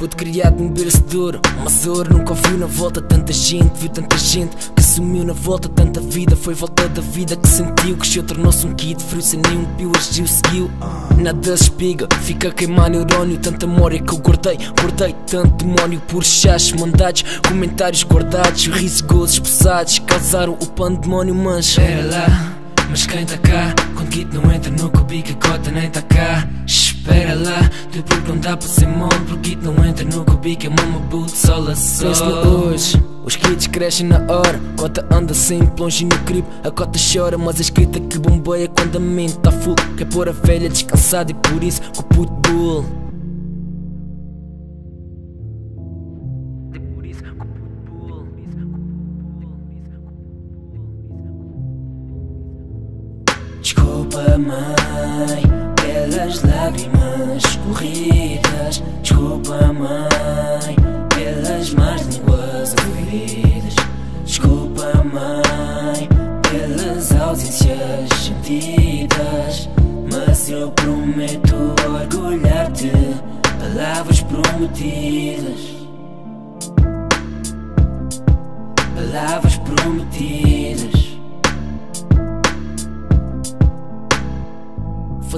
Puto criado num berço de ouro. Mas ouro nunca ouviu na volta tanta gente Viu tanta gente que sumiu na volta. Tanta vida, foi volta da vida que sentiu Cresceu, tornou-se um kid frio sem nenhum pio Agiu, seguiu, nada se espiga Fica a queimar neurónio. Tanta memória que eu guardei Guardei tanto demónio por chás mandados Comentários guardados, risos, gozos pesados. Causaram o pandemónio, mas Espera lá, mas quem tá cá? Quando kit não entra no cubico, cota nem tá cá Espera lá, tu dá para mole Porque não entra no cubico, é uma boot sola só. Hoje, os kids crescem na hora. Cota anda sempre longe no crib A cota chora, mas a escrita que bombeia Quando a mente tá full Quer pôr a velha descansada e por isso com o puto bull. Desculpa, mãe, pelas lágrimas escorridas. Desculpa, mãe, pelas más línguas ouvidas. Desculpa, mãe, pelas ausências sentidas. Mas eu prometo orgulhar-te, palavras prometidas. Palavras prometidas.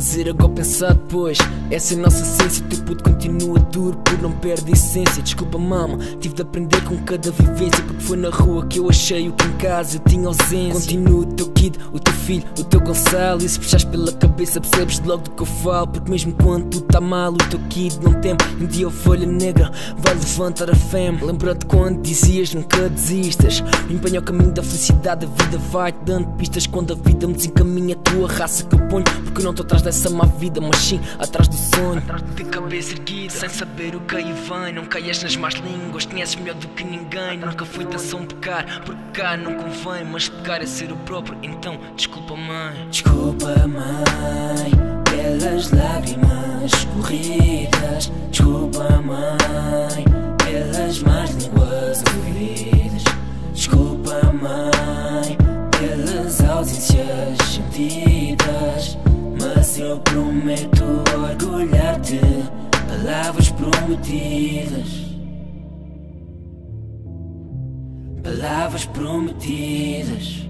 Fazer agora pensar depois. Essa é a nossa essência Teu puto continua duro por não perde essência. Desculpa mama, tive de aprender com cada vivência Porque foi na rua que eu achei o que em casa eu tinha ausência. Continua o teu kid, o teu filho, o teu Gonçalo E se puxares pela cabeça percebes logo do que eu falo Porque mesmo quando tu tá mal o teu kid não tem. Um dia a folha negra vai levantar a fame Lembra-te quando dizias nunca desistas. Empenha o caminho da felicidade, a vida vai-te dando pistas. Quando a vida me desencaminha a tua raça que eu ponho Porque não estou atrás dessa má vida, mas sim atrás do sonho. De cabeça erguida, sem saber o que aí vem. Não caias nas más línguas, conheces melhor do que ninguém. Nunca fui tensão pecar, porque cá não convém. Mas pecar é ser o próprio, então desculpa, mãe. Desculpa, mãe, pelas lágrimas escorridas. Desculpa, mãe, pelas más línguas ouvidas. Desculpa, mãe, pelas ausências sentidas. Eu prometo orgulhar-te Palavras prometidas. Palavras prometidas